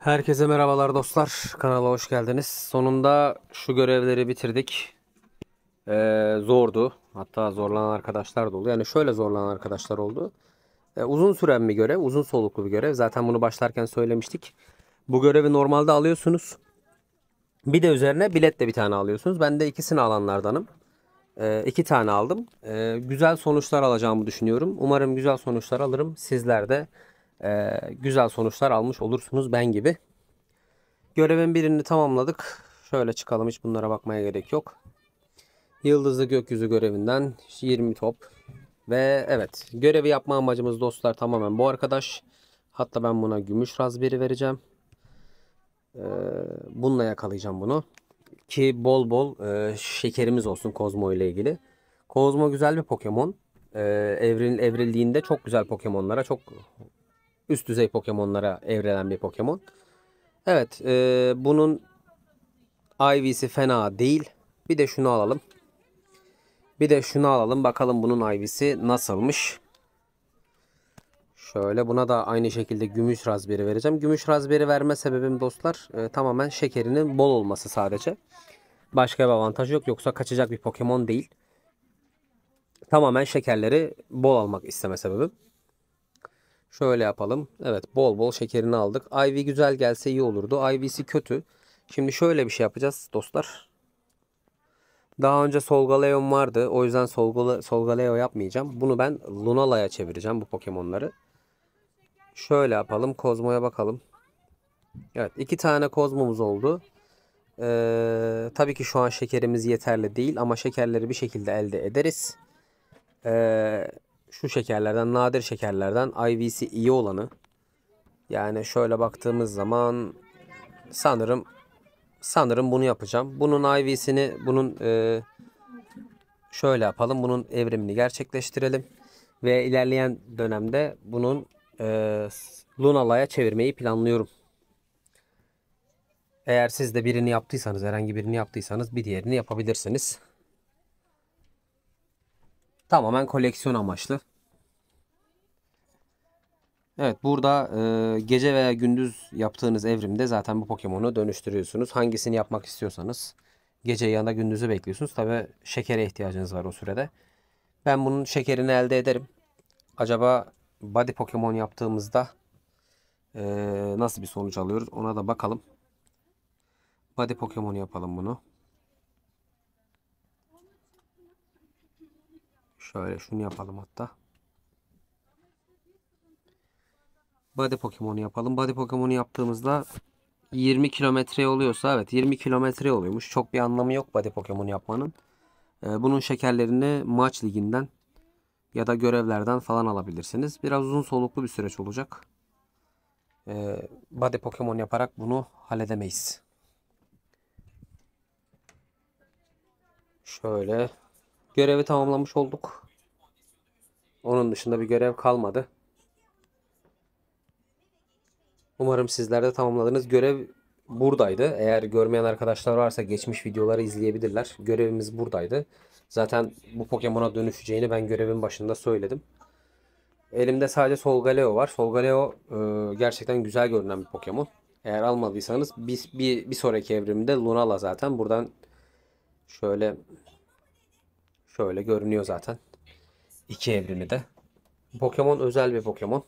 Herkese merhabalar dostlar. Kanala hoş geldiniz. Sonunda şu görevleri bitirdik. Ee, zordu. Hatta zorlanan arkadaşlar da oldu. Yani şöyle zorlanan arkadaşlar oldu. Ee, uzun süren bir görev. Uzun soluklu bir görev. Zaten bunu başlarken söylemiştik. Bu görevi normalde alıyorsunuz. Bir de üzerine bilet de bir tane alıyorsunuz. Ben de ikisini alanlardanım. Ee, iki tane aldım. Ee, güzel sonuçlar alacağımı düşünüyorum. Umarım güzel sonuçlar alırım. Sizler de e, güzel sonuçlar almış olursunuz ben gibi. Görevin birini tamamladık. Şöyle çıkalım hiç bunlara bakmaya gerek yok. Yıldızlı gökyüzü görevinden 20 top. Ve evet görevi yapma amacımız dostlar tamamen bu arkadaş. Hatta ben buna gümüş razberi vereceğim. Ee, bununla yakalayacağım bunu. Ki bol bol e, şekerimiz olsun Kozmo ile ilgili. Kozmo güzel bir Pokemon. Ee, evrin, evrildiğinde çok güzel Pokemon'lara, çok üst düzey Pokemon'lara evrelen bir Pokemon. Evet, e, bunun IV'si fena değil. Bir de şunu alalım. Bir de şunu alalım. Bakalım bunun IV'si nasılmış. Şöyle buna da aynı şekilde gümüş razberi vereceğim. Gümüş razberi verme sebebim dostlar e, tamamen şekerinin bol olması sadece. Başka bir avantaj yok. Yoksa kaçacak bir Pokemon değil. Tamamen şekerleri bol almak isteme sebebim. Şöyle yapalım. Evet bol bol şekerini aldık. IV güzel gelse iyi olurdu. IV'si kötü. Şimdi şöyle bir şey yapacağız dostlar. Daha önce Solgaleon vardı. O yüzden Solgale, Solgaleo yapmayacağım. Bunu ben Lunala'ya çevireceğim bu Pokemon'ları. Şöyle yapalım. Kozmo'ya bakalım. Evet iki tane Kozmo'muz oldu. Ee, tabii ki şu an şekerimiz yeterli değil ama şekerleri bir şekilde elde ederiz. Ee, şu şekerlerden nadir şekerlerden IV'si iyi olanı. Yani şöyle baktığımız zaman sanırım sanırım bunu yapacağım. Bunun IV'sini bunun e, şöyle yapalım. Bunun evrimini gerçekleştirelim. Ve ilerleyen dönemde bunun e, Lunala'ya çevirmeyi planlıyorum. Eğer siz de birini yaptıysanız, herhangi birini yaptıysanız bir diğerini yapabilirsiniz. Tamamen koleksiyon amaçlı. Evet burada e, gece veya gündüz yaptığınız evrimde zaten bu Pokemon'u dönüştürüyorsunuz. Hangisini yapmak istiyorsanız gece ya da gündüzü bekliyorsunuz. Tabi şekere ihtiyacınız var o sürede. Ben bunun şekerini elde ederim. Acaba Body Pokemon yaptığımızda e, nasıl bir sonuç alıyoruz ona da bakalım. Body Pokemon yapalım bunu. Şöyle şunu yapalım hatta. Body Pokemon'u yapalım. Body Pokemon'u yaptığımızda 20 kilometre oluyorsa evet 20 kilometre oluyormuş. Çok bir anlamı yok Body Pokemon yapmanın. Ee, bunun şekerlerini maç liginden ya da görevlerden falan alabilirsiniz. Biraz uzun soluklu bir süreç olacak. Ee, Body Pokemon yaparak bunu halledemeyiz. Şöyle görevi tamamlamış olduk. Onun dışında bir görev kalmadı. Umarım sizler de tamamladınız. Görev buradaydı. Eğer görmeyen arkadaşlar varsa geçmiş videoları izleyebilirler. Görevimiz buradaydı. Zaten bu Pokemon'a dönüşeceğini ben görevin başında söyledim. Elimde sadece Solgaleo var. Solgaleo e, gerçekten güzel görünen bir Pokemon. Eğer almadıysanız bir, bir, bir sonraki evrimde Lunala zaten. Buradan şöyle şöyle görünüyor zaten. İki evrimi de. Pokemon özel bir Pokemon.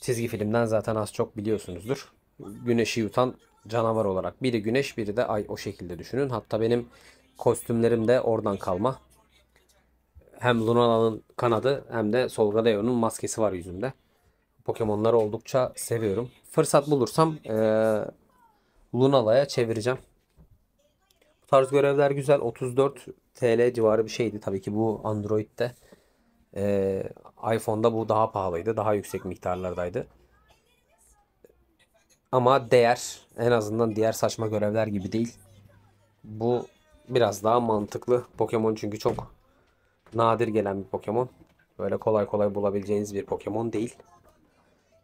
Çizgi filmden zaten az çok biliyorsunuzdur. Güneşi yutan canavar olarak. Biri güneş biri de ay o şekilde düşünün. Hatta benim kostümlerim de oradan kalma. Hem Lunala'nın kanadı hem de Solgaleo'nun maskesi var yüzümde. Pokemon'ları oldukça seviyorum. Fırsat bulursam ee, Lunala'ya çevireceğim. Tarz görevler güzel. 34 TL civarı bir şeydi. Tabii ki bu Android'de. Ee, iPhone'da bu daha pahalıydı. Daha yüksek miktarlardaydı. Ama değer en azından diğer saçma görevler gibi değil. Bu biraz daha mantıklı. Pokemon çünkü çok nadir gelen bir Pokemon. Böyle kolay kolay bulabileceğiniz bir Pokemon değil.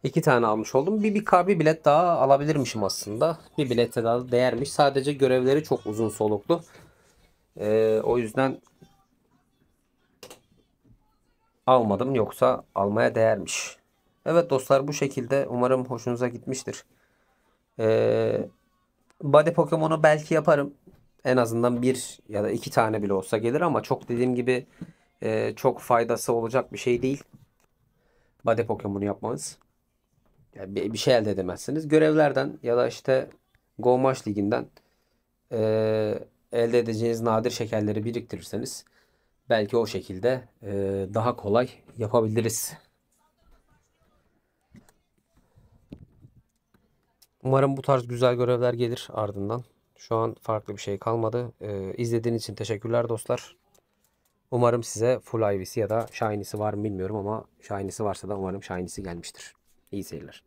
İki tane almış oldum. Bir, bir, bir bilet daha alabilirmişim aslında. Bir bilete daha değermiş. Sadece görevleri çok uzun soluklu. Ee, o yüzden almadım yoksa almaya değermiş. Evet dostlar bu şekilde umarım hoşunuza gitmiştir. Ee, Body Pokemon'u belki yaparım. En azından bir ya da iki tane bile olsa gelir ama çok dediğim gibi e, çok faydası olacak bir şey değil. Body Pokemon'u yapmanız. Yani bir, şey elde edemezsiniz. Görevlerden ya da işte Go Maş Ligi'nden e, elde edeceğiniz nadir şekerleri biriktirirseniz belki o şekilde e, daha kolay yapabiliriz. Umarım bu tarz güzel görevler gelir ardından. Şu an farklı bir şey kalmadı. Ee, izlediğiniz için teşekkürler dostlar. Umarım size Full Ivy'si ya da Shiny'si var mı bilmiyorum ama Shiny'si varsa da umarım Shiny'si gelmiştir. İyi seyirler.